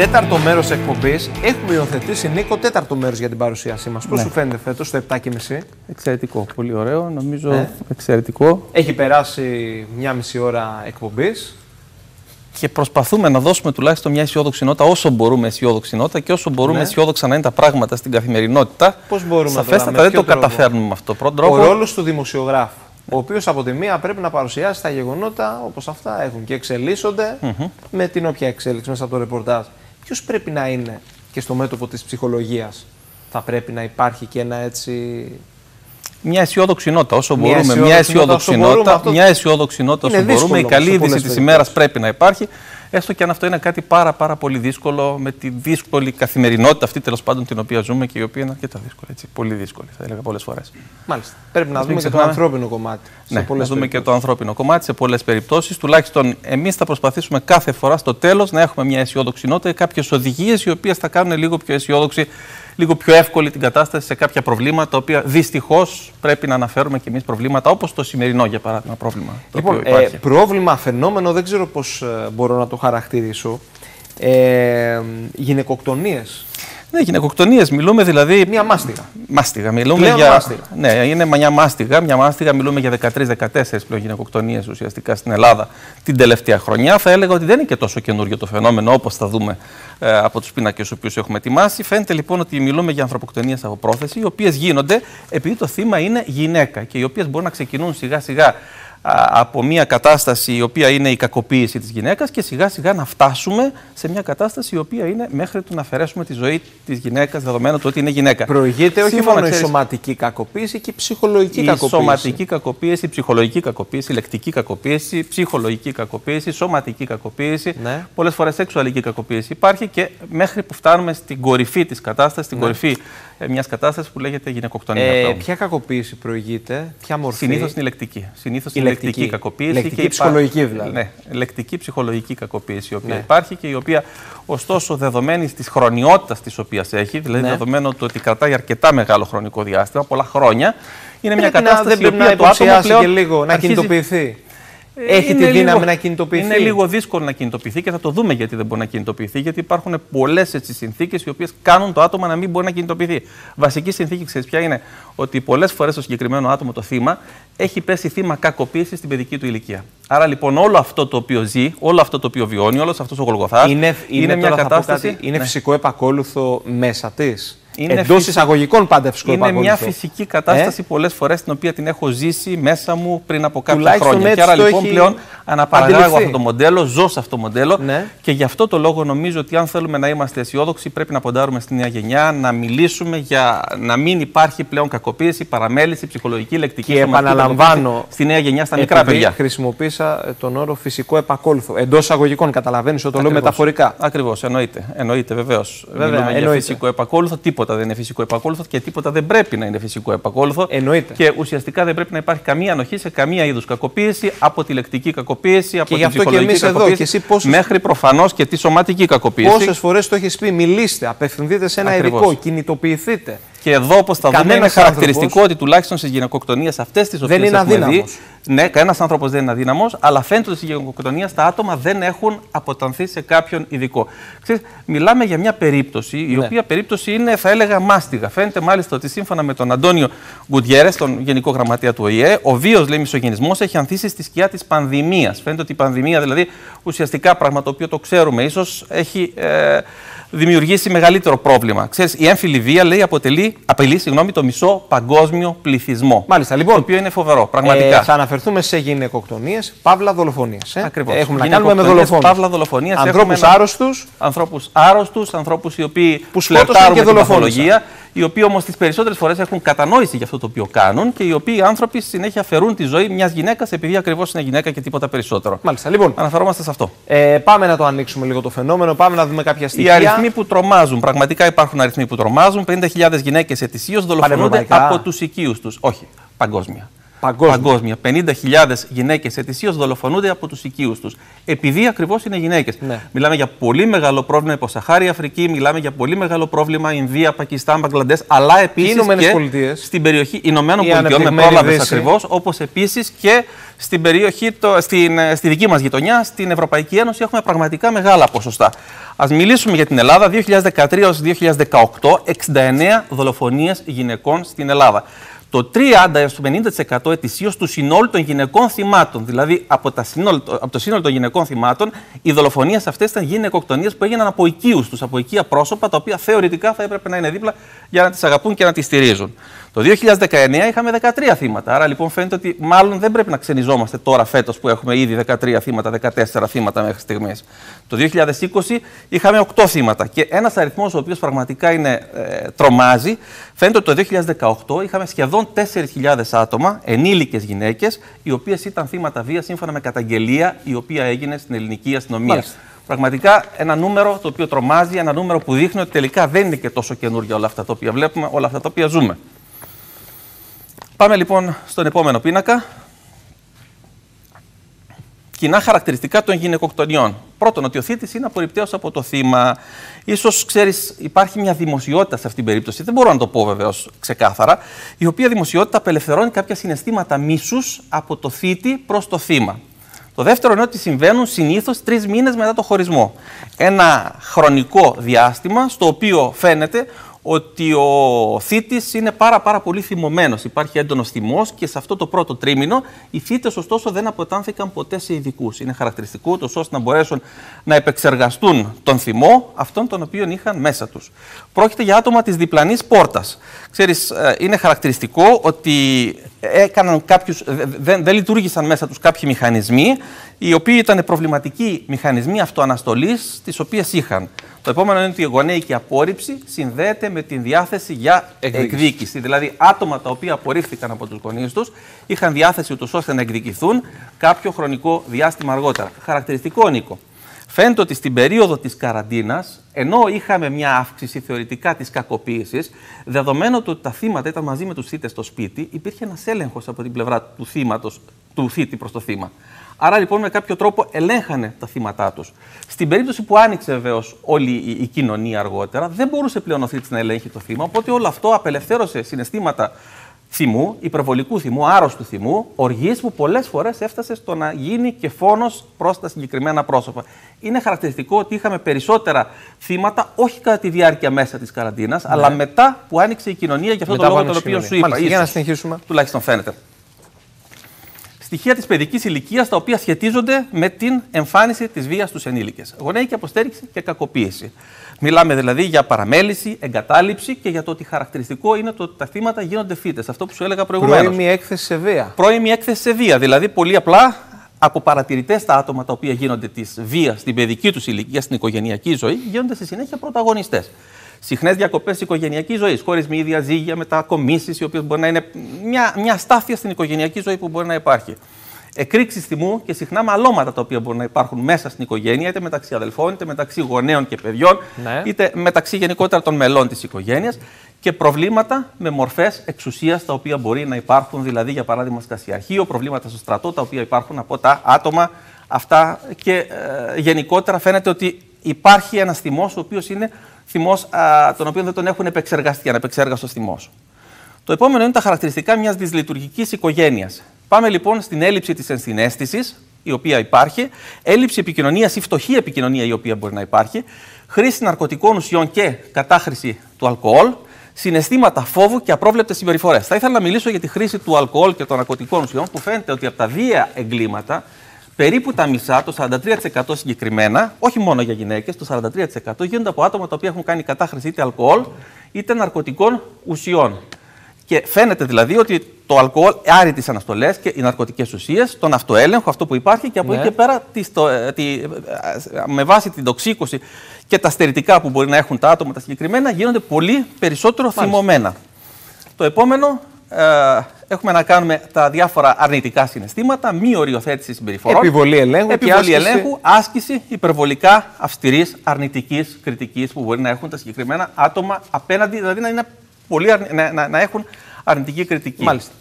Τέταρτο μέρος εκπομπής. Έχουμε υιοθετήσει Νίκο τέταρτο μέρος για την παρουσίασή μας. Πώς Ναι. σου φαίνεται φέτος, το 7.30. Εξαιρετικό. Πολύ ωραίο. Νομίζω Ναι. εξαιρετικό. Έχει περάσει μια μισή ώρα εκπομπής. Και προσπαθούμε να δώσουμε τουλάχιστον μια αισιόδοξη νότα, όσο μπορούμε αισιόδοξη νότα και όσο μπορούμε Ναι. αισιόδοξα να είναι τα πράγματα στην καθημερινότητα. Πώς μπορούμε τώρα, Σαφέστατα με δεν ποιο το τρόπο; καταφέρνουμε με αυτόν τον Ο τρόπο. ρόλος του δημοσιογράφου. Ο οποίος από τη μία πρέπει να παρουσιάσει τα γεγονότα όπως αυτά έχουν και εξελίσσονται με την όποια εξέλιξη μέσα από το ρεπορτάζ. Ποιος πρέπει να είναι και στο μέτωπο της ψυχολογίας, Θα πρέπει να υπάρχει και ένα έτσι. Μια αισιόδοξη νότα όσο Μια μπορούμε. αισιόδοξη Μια νότα αισιόδοξη όσο μπορούμε, νότα, αυτό μια αισιόδοξη νότα είναι όσο μπορούμε. δύσκολο Η όμως σε καλή πολλές είδηση τη περιπτώσεις. ημέρα πρέπει να υπάρχει. Έστω και αν αυτό είναι κάτι πάρα, πάρα πολύ δύσκολο με τη δύσκολη καθημερινότητα αυτή τέλος πάντων την οποία ζούμε και η οποία είναι αρκετά δύσκολη. Έτσι, πολύ δύσκολη, θα έλεγα πολλές φορές. Μάλιστα. Πρέπει να Ας μην δούμε και το ξεχνάμε. ανθρώπινο κομμάτι. σε Ναι, πολλές να δούμε και περιπτώσεις. το ανθρώπινο κομμάτι σε πολλές περιπτώσεις. Τουλάχιστον εμείς θα προσπαθήσουμε κάθε φορά στο τέλος να έχουμε μια αισιόδοξη νότα ή κάποιες οδηγίες οι οποίες θα κάνουν λίγο πιο αισιόδοξη, λίγο πιο εύκολη την κατάσταση σε κάποια προβλήματα, τα οποία δυστυχώς πρέπει να αναφέρουμε και εμείς προβλήματα, όπως το σημερινό για παράδειγμα πρόβλημα. Το Λοιπόν, οποίο ε, υπάρχει. πρόβλημα, φαινόμενο, δεν ξέρω πώς ε, μπορώ να το χαρακτηρίσω. Ε, γυναικοκτονίες. Ναι, γυναικοκτονίες μιλούμε δηλαδή. Μία μάστιγα. Μάστιγα. Μιλούμε Πλέον για. μάστιγα. Ναι, είναι μια μάστιγα. Μια μάστιγα. Μιλούμε για 13-14 πλέον γυναικοκτονίες ουσιαστικά στην Ελλάδα την τελευταία χρονιά. Θα έλεγα ότι δεν είναι και τόσο καινούριο το φαινόμενο όπως θα δούμε ε, από τους πίνακες του οποίους έχουμε ετοιμάσει. Φαίνεται λοιπόν ότι μιλούμε για ανθρωποκτονίες από πρόθεση, οι οποίες γίνονται επειδή το θύμα είναι γυναίκα και οι οποίες μπορούν να ξεκινούν σιγά σιγά α, από μια κατάσταση η οποία είναι η κακοποίηση της γυναίκας και σιγά σιγά να φτάσουμε σε μια κατάσταση η οποία είναι μέχρι του να αφαιρέσουμε τη ζωή της γυναίκας δεδομένου του ότι είναι γυναίκα. Προηγείται όχι Σύμφωνα, μόνο η ξέρεις, σωματική κακοποίηση και η ψυχολογική η κακοποίηση. σωματική κακοποίηση, η ψυχολογική κακοποίηση, η λεκτική κακοποίηση, η ψυχολογική κακοποίηση, η σωματική κακοποίηση, Ναι. πολλές φορές σεξουαλική κακοποίηση υπάρχει και μέχρι που φτάνουμε στην κορυφή της κατάστασης, στην κορυφή ε, μιας κατάστασης που λέγεται γυναικοκτονία. Ναι. Ε, πλέον. ποια κακοποίηση προηγείται, ποια μορφή; Συνήθως είναι η λεκτική. Συνήθως Η είναι η λεκτική. λεκτική κακοποίηση. Λεκτική, και υπά- ψυχολογική δηλαδή. Ναι, λεκτική ψυχολογική κακοποίηση η οποία Ναι. υπάρχει και η οποία ωστόσο δεδομένης της χρονιότητας της οποίας έχει, δηλαδή Ναι. δεδομένου του ότι κρατάει αρκετά μεγάλο χρονικό διάστημα, πολλά χρόνια, είναι μια Πρέπει να- κατάσταση δεν πρέπει η να οποία το άτομο υποψιάσει πλέον και λίγο, να αρχίζει- κινητοποιηθεί. Ε, Έχει τη είναι δύναμη λίγο- να κινητοποιηθεί. Είναι λίγο δύσκολο να κινητοποιηθεί και θα το δούμε γιατί δεν μπορεί να κινητοποιηθεί. Γιατί υπάρχουν πολλές συνθήκες οι οποίες κάνουν το άτομο να μην μπορεί να κινητοποιηθεί. Βασική συνθήκη, ξέρεις ποια είναι, ότι πολλές φορές το συγκεκριμένο άτομο, το θύμα, έχει πέσει θύμα κακοποίησης στην παιδική του ηλικία. Άρα λοιπόν όλο αυτό το οποίο ζει, όλο αυτό το οποίο βιώνει, όλος αυτός ο Γολγοθάς, Είναι, είναι, μια τώρα θα πω κατάσταση. κάτι, είναι ναι. φυσικό επακόλουθο μέσα της. Είναι Εντός φυσι- εισαγωγικών πάντα φυσικό Είναι επακόλουθο. μια φυσική κατάσταση Ε; πολλές φορές την οποία την έχω ζήσει μέσα μου πριν από κάποια Τουλάχιστον χρόνια. Και έτσι άρα το λοιπόν έχει πλέον αναπαραγάγω αντιληφθεί. αυτό το μοντέλο, ζω σε αυτό το μοντέλο Ναι. και γι' αυτό το λόγο νομίζω ότι αν θέλουμε να είμαστε αισιόδοξοι πρέπει να ποντάρουμε στη νέα γενιά, να μιλήσουμε για να μην υπάρχει πλέον κακοποίηση, παραμέληση, ψυχολογική, λεκτική, Και σωματική επαναλαμβάνω, κακοποίηση στη νέα γενιά στα μικρά Επειδή παιδιά. χρησιμοποίησα ε, τον όρο φυσικό επακόλουθο. Εντός εισαγωγικών, καταλαβαίνεις ότι το λέω μεταφορικά. Ακριβώς, εννοείται. Εννοείται, βεβαίως. Βέβαια, Μιλούμε για εννοείται. φυσικό επακόλουθο. Τίποτα δεν είναι φυσικό επακόλουθο και τίποτα δεν πρέπει να είναι φυσικό επακόλουθο. Εννοείται. Και ουσιαστικά δεν πρέπει να υπάρχει καμία ανοχή σε καμία είδους κακοποίηση, από τη λεκτική κακοποίηση, από γι' την αυτό και ψυχολογική εμείς εδώ, κακοποίηση, και εσύ πόσες- μέχρι προφανώς και τη σωματική κακοποίηση. Πόσες φορές το έχεις πει, μιλήστε, απευθυνθείτε σε ένα Ακριβώς. ειδικό, κινητοποιηθείτε. Και εδώ, όπως θα δούμε, Κανένας είναι χαρακτηριστικό άνθρωπος ότι τουλάχιστον στις γυναικοκτονίες αυτές τις οποίες είναι έχουμε δει. αδύναμος. Ναι, κανένας άνθρωπος δεν είναι αδύναμος, αλλά φαίνεται ότι στις γυναικοκτονίες τα άτομα δεν έχουν αποτανθεί σε κάποιον ειδικό. Ξέρεις, μιλάμε για μια περίπτωση, η Ναι. οποία περίπτωση είναι, θα έλεγα, μάστιγα. Φαίνεται μάλιστα ότι σύμφωνα με τον Αντώνιο Γκουτιέρες, τον Γενικό Γραμματέα του ΟΗΕ, ο βίος, λέει, μισογενισμός έχει ανθίσει στη σκιά της πανδημίας. Φαίνεται ότι η πανδημία, δηλαδή, ουσιαστικά πράγμα το οποίο το ξέρουμε, ίσως έχει. Ε, δημιουργήσει μεγαλύτερο πρόβλημα. Ξέρεις, η έμφυλη βία λέει αποτελεί, απειλεί συγγνώμη, το μισό παγκόσμιο πληθυσμό. Μάλιστα, λοιπόν. Το οποίο είναι φοβερό, πραγματικά. Ε, θα αναφερθούμε σε γυναικοκτονίες, παύλα δολοφονίε. Ε; Ακριβώς. Έχουμε να κάνουμε με Γυναικοκτονίες, δολοφόνους. παύλα δολοφονίας. Ανθρώπους Έχουμε ένα- άρρωστους. Ανθρώπους άρρωστους, ανθρώπους οι οποίοι Που σκότωσαν φλερτάρουν και με την δολοφόνησαν. παθολογία, οι οποίοι όμως τις περισσότερες φορές έχουν κατανόηση για αυτό το οποίο κάνουν και οι οποίοι άνθρωποι στη συνέχεια αφαιρούν τη ζωή μιας γυναίκας επειδή ακριβώς είναι γυναίκα και τίποτα περισσότερο. Μάλιστα, λοιπόν. Αναφερόμαστε σε αυτό. Ε, πάμε να το ανοίξουμε λίγο το φαινόμενο, πάμε να δούμε κάποια Οι στοιχεία. αριθμοί που τρομάζουν, πραγματικά υπάρχουν αριθμοί που τρομάζουν. 50.000 γυναίκες ετησίως δολοφονούνται Πανευρωπαϊκά. από τους οικείους τους. Όχι, παγκόσμια. Παγκόσμια. Παγκόσμια. 50.000 γυναίκες ετησίως δολοφονούνται από τους οικείους τους. Επειδή ακριβώς είναι γυναίκες. Ναι. Μιλάμε για πολύ μεγάλο πρόβλημα υποσαχάρη Αφρική, μιλάμε για πολύ μεγάλο πρόβλημα Ινδία, Πακιστάν, Μπαγκλαντές, αλλά επίσης Ηνωμένες και Πολιτείες. στην περιοχή Ηνωμένων Η Πολιτειών με ανεπτυγμένη πρόλαβες Δύση. ακριβώς, όπως επίσης και στην περιοχή, το, στην, ε, στη δική μας γειτονιά, στην Ευρωπαϊκή Ένωση, έχουμε πραγματικά μεγάλα ποσοστά. Α μιλήσουμε για την Ελλάδα. 2013 έως 2018, 69 δολοφονίες γυναικών στην Ελλάδα. Το 30 έως το 50% ετησίως του συνόλου των γυναικών θυμάτων, δηλαδή από, τα σύνολο, από το σύνολο των γυναικών θυμάτων, οι δολοφονίες αυτές ήταν γυναικοκτονίες που έγιναν από οικείους τους, από οικεία πρόσωπα, τα οποία θεωρητικά θα έπρεπε να είναι δίπλα για να τις αγαπούν και να τις στηρίζουν. Το 2019 είχαμε 13 θύματα, άρα λοιπόν φαίνεται ότι μάλλον δεν πρέπει να ξενιζόμαστε τώρα φέτος που έχουμε ήδη 13 θύματα, 14 θύματα μέχρι στιγμής. Το 2020 είχαμε 8 θύματα και ένας αριθμός ο οποίος πραγματικά είναι, ε, τρομάζει, φαίνεται ότι το 2018 είχαμε σχεδόν 4.000 άτομα, ενήλικες γυναίκες, οι οποίες ήταν θύματα βίας σύμφωνα με καταγγελία η οποία έγινε στην ελληνική αστυνομία. Μάλιστα. Πραγματικά ένα νούμερο το οποίο τρομάζει, ένα νούμερο που δείχνει ότι τελικά δεν είναι και τόσο καινούργια όλα αυτά τα οποία βλέπουμε, όλα αυτά τα οποία ζούμε. Πάμε λοιπόν στον επόμενο πίνακα. Κοινά χαρακτηριστικά των γυναικοκτονιών. Πρώτον, ότι ο θήτης είναι απορριπταίος από το θύμα. Ίσως, ξέρεις, υπάρχει μια δημοσιότητα σε αυτήν την περίπτωση. Δεν μπορώ να το πω βεβαίως ξεκάθαρα. Η οποία δημοσιότητα απελευθερώνει κάποια συναισθήματα μίσους από το θήτη προς το θύμα. Το δεύτερο είναι ότι συμβαίνουν συνήθως τρεις μήνες μετά το χωρισμό. Ένα χρονικό διάστημα στο οποίο φαίνεται ότι ο θήτης είναι πάρα, πάρα πολύ θυμωμένος. Υπάρχει έντονος θυμός και σε αυτό το πρώτο τρίμηνο οι θήτες ωστόσο δεν αποτάνθηκαν ποτέ σε ειδικούς. Είναι χαρακτηριστικό τόσο ώστε να μπορέσουν να επεξεργαστούν τον θυμό αυτόν τον οποίο είχαν μέσα τους. Πρόκειται για άτομα της διπλανής πόρτας. Ξέρεις, ε, είναι χαρακτηριστικό ότι έκαναν κάποιους, δε- δεν, δεν λειτουργήσαν μέσα τους κάποιοι μηχανισμοί οι οποίοι ήταν προβληματικοί μηχανισμοί αυτοαναστολής τις οποίες είχαν. Το επόμενο είναι ότι η γονέικη απόρριψη συνδέεται με την διάθεση για Εκδίκηση. εκδίκηση. Δηλαδή, άτομα τα οποία απορρίφθηκαν από τους γονείς τους είχαν διάθεση ούτως ώστε να εκδικηθούν κάποιο χρονικό διάστημα αργότερα. Χαρακτηριστικό, Νίκο. Φαίνεται ότι στην περίοδο της καραντίνας, ενώ είχαμε μια αύξηση θεωρητικά της κακοποίησης, δεδομένου ότι τα θύματα ήταν μαζί με τους θύτες στο σπίτι, υπήρχε ένας έλεγχος από την πλευρά του θύματος, του θήτη προς το θύμα. Άρα λοιπόν με κάποιο τρόπο ελέγχανε τα θύματά τους. Στην περίπτωση που άνοιξε βεβαίως όλη η, η κοινωνία αργότερα, δεν μπορούσε πλέον ο θήτης να ελέγχει το θύμα. Οπότε όλο αυτό απελευθέρωσε συναισθήματα θυμού, υπερβολικού θυμού, άρρωστου θυμού, οργής που πολλές φορές έφτασε στο να γίνει και φόνος προς τα συγκεκριμένα πρόσωπα. Είναι χαρακτηριστικό ότι είχαμε περισσότερα θύματα, όχι κατά τη διάρκεια μέσα της καραντίνας, αλλά μετά που άνοιξε η κοινωνία για αυτό Ναι. Μετά το που λόγο τον άνοιξε η οποίο σου κοινωνία. είπα. Μάλιστα, για να ίσως. συνεχίσουμε. Τουλάχιστον φαίνεται στοιχεία της παιδικής ηλικίας τα οποία σχετίζονται με την εμφάνιση της βίας στους ενήλικες. Γονέικη αποστέριξη και κακοποίηση. Μιλάμε δηλαδή για παραμέληση, εγκατάλειψη και για το ότι χαρακτηριστικό είναι το ότι τα θύματα γίνονται φύτες. Αυτό που σου έλεγα προηγουμένως. Πρώιμη έκθεση σε βία. Πρώιμη έκθεση σε βία. Δηλαδή, πολύ απλά από παρατηρητές τα άτομα τα οποία γίνονται της βίας στην παιδική τους ηλικία, στην οικογενειακή ζωή, γίνονται στη συνέχεια πρωταγωνιστές. Συχνές διακοπές οικογενειακής ζωής, χωρισμοί, διαζύγια, μετακομίσεις, οι οποίες μπορεί να είναι μια, μια στάθεια στην οικογενειακή ζωή που μπορεί να υπάρχει. Εκρήξεις θυμού και συχνά μαλώματα τα οποία μπορούν να υπάρχουν μέσα στην οικογένεια, είτε μεταξύ αδελφών, είτε μεταξύ γονέων και παιδιών, Ναι. είτε μεταξύ γενικότερα των μελών της οικογένειας και προβλήματα με μορφές εξουσίας τα οποία μπορεί να υπάρχουν, δηλαδή για παράδειγμα σκασιαρχείο, προβλήματα στο στρατό τα οποία υπάρχουν από τα άτομα αυτά και ε, γενικότερα φαίνεται ότι υπάρχει ένας θυμός ο οποίος είναι θυμός τον οποίο δεν τον έχουν επεξεργαστεί, ανεπεξέργαστο θυμός. Το επόμενο είναι τα χαρακτηριστικά μιας δυσλειτουργικής οικογένειας. Πάμε λοιπόν στην έλλειψη της ενσυναίσθησης, η οποία υπάρχει, έλλειψη επικοινωνίας ή φτωχή επικοινωνία η οποία μπορεί να υπάρχει, χρήση ναρκωτικών ουσιών και κατάχρηση του αλκοόλ, συναισθήματα φόβου και απρόβλεπτες συμπεριφορές. Θα ήθελα να μιλήσω για τη χρήση του αλκοόλ και των ναρκωτικών ουσιών, που φαίνεται ότι από τα βία εγκλήματα περίπου τα μισά, το 43% συγκεκριμένα, όχι μόνο για γυναίκες, το 43% γίνονται από άτομα τα οποία έχουν κάνει κατάχρηση είτε αλκοόλ είτε ναρκωτικών ουσιών. Και φαίνεται δηλαδή ότι το αλκοόλ άρει τις αναστολές και οι ναρκωτικές ουσίες, τον αυτοέλεγχο, αυτό που υπάρχει και από Ναι. εκεί και πέρα τις το- ε, τη- ε, με βάση την τοξίκωση και τα στερητικά που μπορεί να έχουν τα άτομα τα συγκεκριμένα γίνονται πολύ περισσότερο θυμωμένα. Το επόμενο ε, έχουμε να κάνουμε τα διάφορα αρνητικά συναισθήματα, μη οριοθέτηση συμπεριφορών. Επιβολή ελέγχου και Επιβολή άσκηση. ελέγχου, άσκηση υπερβολικά αυστηρής αρνητικής κριτικής που μπορεί να έχουν τα συγκεκριμένα άτομα απέναντι, δηλαδή να, είναι πολύ αρνη- να, να, να έχουν αρνητική κριτική. Μάλιστα.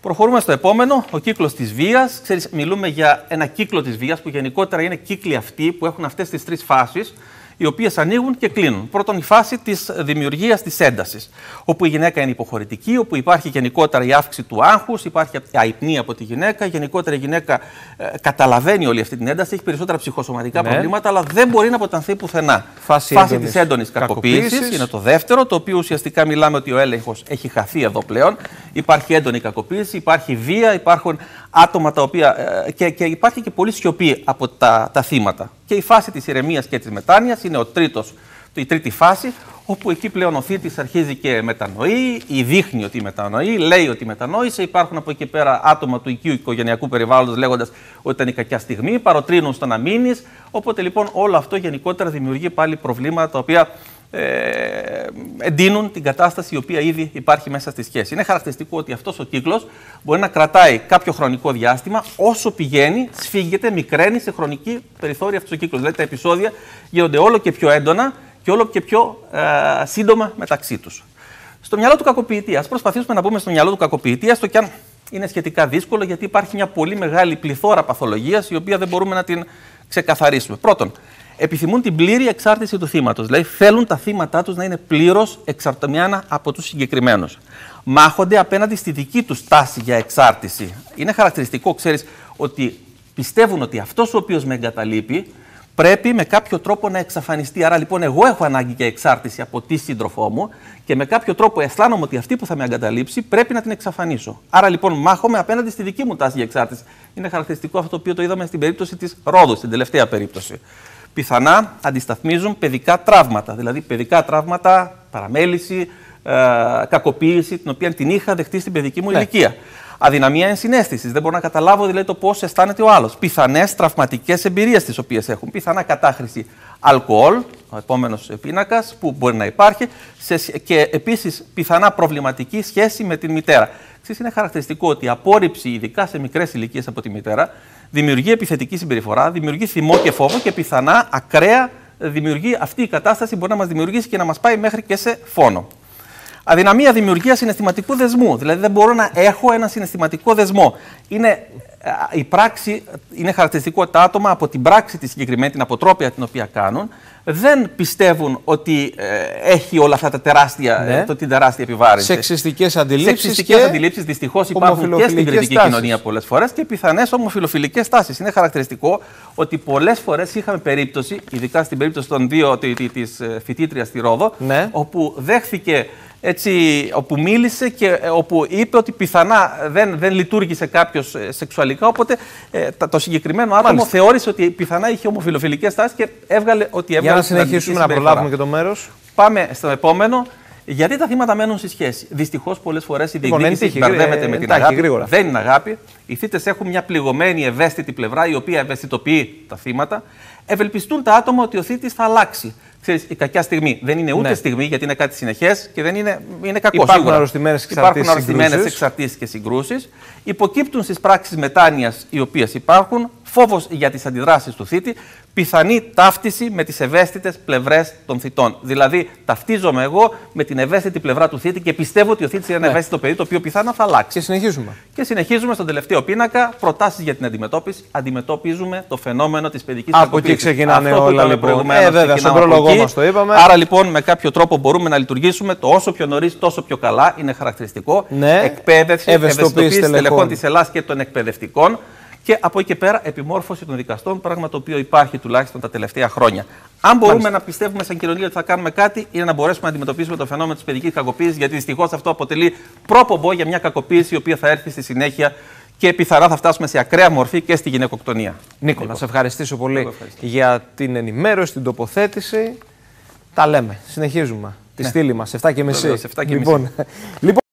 Προχωρούμε στο επόμενο, ο κύκλος της βίας. Μιλούμε για ένα κύκλο της βίας που γενικότερα είναι κύκλοι αυτοί που έχουν αυτές τις τρεις φάσεις οι οποίες ανοίγουν και κλείνουν. Πρώτον, η φάση της δημιουργίας της έντασης, όπου η γυναίκα είναι υποχωρητική, όπου υπάρχει γενικότερα η αύξηση του άγχους, υπάρχει αϊπνία από τη γυναίκα, γενικότερα η γυναίκα ε, καταλαβαίνει όλη αυτή την ένταση, έχει περισσότερα ψυχοσωματικά ναι. προβλήματα, αλλά δεν μπορεί να αποτανθεί πουθενά. Φάση, φάση της έντονης κακοποίησης είναι το δεύτερο, το οποίο ουσιαστικά μιλάμε ότι ο έλεγχος έχει χαθεί εδώ πλέον. Υπάρχει έντονη κακοποίηση, υπάρχει βία, υπάρχουν άτομα τα οποία. Ε, και, και υπάρχει και πολύ σιωπή από τα, τα θύματα. Και η φάση της ηρεμίας και της μετάνοιας είναι ο τρίτος, η τρίτη φάση, όπου εκεί πλέον ο θήτης αρχίζει και μετανοεί, ή δείχνει ότι μετανοεί, λέει ότι μετανόησε. Υπάρχουν από εκεί πέρα άτομα του οικείου οικογενειακού περιβάλλοντος λέγοντας ότι ήταν η κακιά στιγμή, παροτρύνουν στο να μείνεις. Οπότε λοιπόν όλο αυτό γενικότερα δημιουργεί πάλι προβλήματα τα οποία ε, εντείνουν την κατάσταση η οποία ήδη υπάρχει μέσα στη σχέση. Είναι χαρακτηριστικό ότι αυτός ο κύκλος μπορεί να κρατάει κάποιο χρονικό διάστημα όσο πηγαίνει, σφίγγεται, μικραίνει σε χρονική περιθώρια αυτός ο κύκλος. Δηλαδή τα επεισόδια γίνονται όλο και πιο έντονα και όλο και πιο ε, σύντομα μεταξύ τους. Στο μυαλό του κακοποιητή, ας προσπαθήσουμε να πούμε στο μυαλό του κακοποιητή, έστω και αν είναι σχετικά δύσκολο, γιατί υπάρχει μια πολύ μεγάλη πληθώρα παθολογίας η οποία δεν μπορούμε να την ξεκαθαρίσουμε. Πρώτον, επιθυμούν την πλήρη εξάρτηση του θύματος. Δηλαδή θέλουν τα θύματα τους να είναι πλήρως εξαρτημένα από τους συγκεκριμένους. Μάχονται απέναντι στη δική τους τάση για εξάρτηση. Είναι χαρακτηριστικό, ξέρεις, ότι πιστεύουν ότι αυτός ο οποίος με εγκαταλείπει πρέπει με κάποιο τρόπο να εξαφανιστεί. Άρα λοιπόν, εγώ έχω ανάγκη για εξάρτηση από τη σύντροφό μου και με κάποιο τρόπο αισθάνομαι ότι αυτή που θα με εγκαταλείψει πρέπει να την εξαφανίσω. Άρα λοιπόν, μάχομαι απέναντι στη δική μου τάση για εξάρτηση. Είναι χαρακτηριστικό αυτό το οποίο το είδαμε στην περίπτωση της Ρόδου, στην τελευταία περίπτωση πιθανά αντισταθμίζουν παιδικά τραύματα. Δηλαδή, παιδικά τραύματα, παραμέληση, ε, κακοποίηση, την οποία την είχα δεχτεί στην παιδική μου ναι. ηλικία. Αδυναμία ενσυναίσθηση. Δεν μπορώ να καταλάβω δηλαδή, το πώς αισθάνεται ο άλλος. Πιθανές τραυματικές εμπειρίες τις οποίες έχουν. Πιθανά κατάχρηση αλκοόλ, ο επόμενος πίνακας που μπορεί να υπάρχει. και επίσης πιθανά προβληματική σχέση με την μητέρα. Ξέρεις, είναι χαρακτηριστικό ότι η απόρριψη, ειδικά σε μικρές ηλικίες από τη μητέρα, δημιουργεί επιθετική συμπεριφορά, δημιουργεί θυμό και φόβο και πιθανά ακραία δημιουργεί αυτή η κατάσταση μπορεί να μας δημιουργήσει και να μας πάει μέχρι και σε φόνο. Αδυναμία δημιουργίας συναισθηματικού δεσμού. Δηλαδή δεν μπορώ να έχω ένα συναισθηματικό δεσμό. Είναι η πράξη, είναι χαρακτηριστικό τα άτομα από την πράξη τη συγκεκριμένη, την αποτρόπια την οποία κάνουν, δεν πιστεύουν ότι ε, έχει όλα αυτά τα τεράστια, ναι. ε, το, την τεράστια επιβάρυνση. Σεξιστικές αντιλήψεις. Σεξιστικές αντιλήψεις δυστυχώς υπάρχουν και στην κριτική κοινωνία πολλές φορές και πιθανές ομοφιλοφιλικές τάσεις. Είναι χαρακτηριστικό ότι πολλές φορές είχαμε περίπτωση, ειδικά στην περίπτωση των δύο της ε, φοιτήτριας στη Ρόδο, ναι. όπου δέχθηκε έτσι, όπου μίλησε και ε, όπου είπε ότι πιθανά δεν, δεν λειτουργήσε κάποιος ε, σεξουαλικά. Οπότε ε, το συγκεκριμένο άτομο Μάλιστα. θεώρησε ότι πιθανά είχε ομοφιλοφιλικές τάσεις και έβγαλε ότι έβγαλε. Για να συνεχίσουμε να προλάβουμε και το μέρος. Πάμε στο επόμενο. Γιατί τα θύματα μένουν στη σχέση; Δυστυχώς πολλές φορές η λοιπόν, διεκδίκηση μπερδεύεται με την αγάπη. Γρήγορα. Δεν είναι αγάπη. Οι θύτες έχουν μια πληγωμένη, ευαίσθητη πλευρά η οποία ευαισθητοποιεί τα θύματα. Ευελπιστούν τα άτομα ότι ο θήτης θα αλλάξει ξέρεις, η κακιά στιγμή δεν είναι ούτε ναι. στιγμή γιατί είναι κάτι συνεχές και δεν είναι, είναι κακό. Υπάρχουν αρρωστημένες εξαρτήσεις και συγκρούσεις. Υποκύπτουν στις πράξεις μετάνοια οι οποίες υπάρχουν, φόβος για τις αντιδράσεις του θήτη, πιθανή ταύτιση με τις ευαίσθητες πλευρές των θητών. Δηλαδή, ταυτίζομαι εγώ με την ευαίσθητη πλευρά του θήτη και πιστεύω ότι ο θήτης είναι ένα ναι. ευαίσθητο παιδί το οποίο πιθανά θα αλλάξει. Και συνεχίζουμε. Και συνεχίζουμε στον τελευταίο πίνακα. Προτάσεις για την αντιμετώπιση. Αντιμετωπίζουμε το φαινόμενο της παιδικής κακοποίησης. Από εκεί ξεκινάνε όλα λοιπόν. Ε, βέβαια, στον πρόλογο μας το είπαμε. Άρα λοιπόν, με κάποιο τρόπο μπορούμε να λειτουργήσουμε το όσο πιο νωρίς, τόσο πιο καλά. Είναι χαρακτηριστικό. Ναι. Εκπαίδευση, ευαισθητοποίηση τελεχών της Ελλάδα και των εκπαιδευτικών και από εκεί και πέρα επιμόρφωση των δικαστών, πράγμα το οποίο υπάρχει τουλάχιστον τα τελευταία χρόνια. Αν μπορούμε Μάλιστα. να πιστεύουμε σαν κοινωνία ότι θα κάνουμε κάτι, είναι να μπορέσουμε να αντιμετωπίσουμε το φαινόμενο της παιδική κακοποίησης, γιατί δυστυχώς αυτό αποτελεί προπομπό για μια κακοποίηση η οποία θα έρθει στη συνέχεια και πιθανά θα φτάσουμε σε ακραία μορφή και στη γυναικοκτονία. Νίκο, Νίκο. να σε ευχαριστήσω πολύ για την ενημέρωση, την τοποθέτηση. Τα λέμε. Συνεχίζουμε. Τη ναι. στήλη μας, 7.30. Λοιπόν, λοιπόν